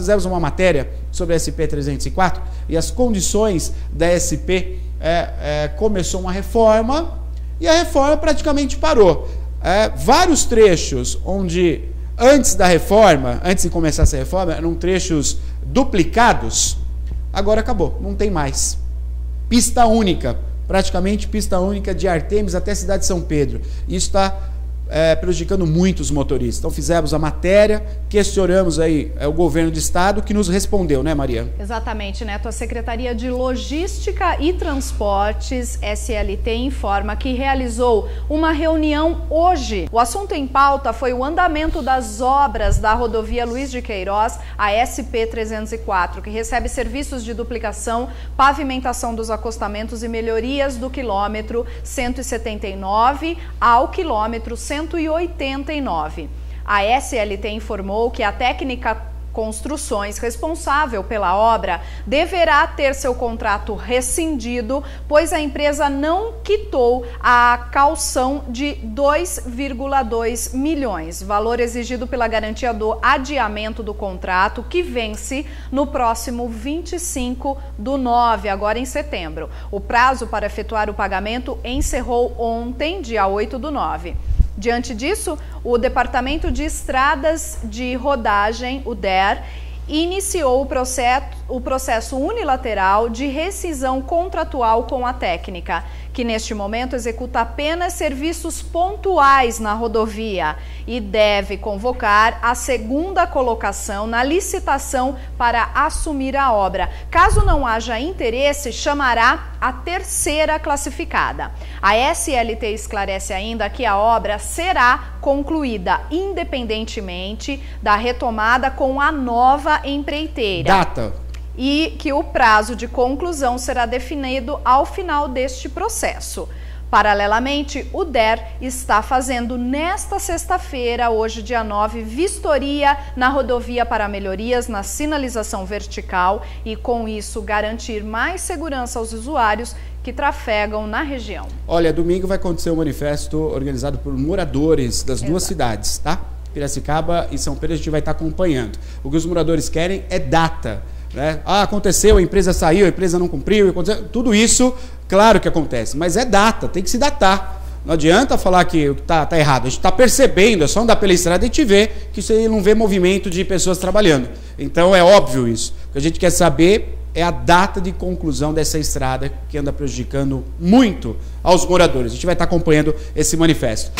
Fizemos uma matéria sobre a SP304 e as condições da SP. É, é, começou uma reforma e a reforma praticamente parou. É, vários trechos onde antes da reforma, antes de começar essa reforma, eram trechos duplicados, agora acabou, não tem mais. Pista única, praticamente pista única de Artemis até a cidade de São Pedro. Isso está é, prejudicando muito os motoristas. Então fizemos a matéria, questionamos aí é, o governo de estado que nos respondeu, né, Maria? Exatamente, Neto. A Secretaria de Logística e Transportes, SLT, informa que realizou uma reunião hoje. O assunto em pauta foi o andamento das obras da rodovia Luiz de Queiroz, a SP 304, que recebe serviços de duplicação, pavimentação dos acostamentos e melhorias do quilômetro 179 ao quilômetro 100 189. A SLT informou que a técnica Construções, responsável pela obra, deverá ter seu contrato rescindido, pois a empresa não quitou a calção de 2,2 milhões, valor exigido pela garantia do adiamento do contrato, que vence no próximo 25 do 9, agora em setembro. O prazo para efetuar o pagamento encerrou ontem, dia 8 do 9. Diante disso, o Departamento de Estradas de Rodagem, o DER, iniciou o processo, o processo unilateral de rescisão contratual com a técnica, que neste momento executa apenas serviços pontuais na rodovia e deve convocar a segunda colocação na licitação para assumir a obra. Caso não haja interesse, chamará a terceira classificada. A SLT esclarece ainda que a obra será concluída independentemente da retomada com a nova empreiteira. Data e que o prazo de conclusão será definido ao final deste processo. Paralelamente, o DER está fazendo nesta sexta-feira, hoje dia 9, vistoria na rodovia para melhorias na sinalização vertical e com isso garantir mais segurança aos usuários que trafegam na região. Olha, domingo vai acontecer um manifesto organizado por moradores das Exato. duas cidades, tá? Piracicaba e São Pedro a gente vai estar acompanhando. O que os moradores querem é data. Né? Ah, aconteceu, a empresa saiu, a empresa não cumpriu, tudo isso, claro que acontece, mas é data, tem que se datar. Não adianta falar que está tá errado, a gente está percebendo, é só andar pela estrada e te ver que você não vê movimento de pessoas trabalhando. Então é óbvio isso. O que a gente quer saber é a data de conclusão dessa estrada que anda prejudicando muito aos moradores. A gente vai estar acompanhando esse manifesto.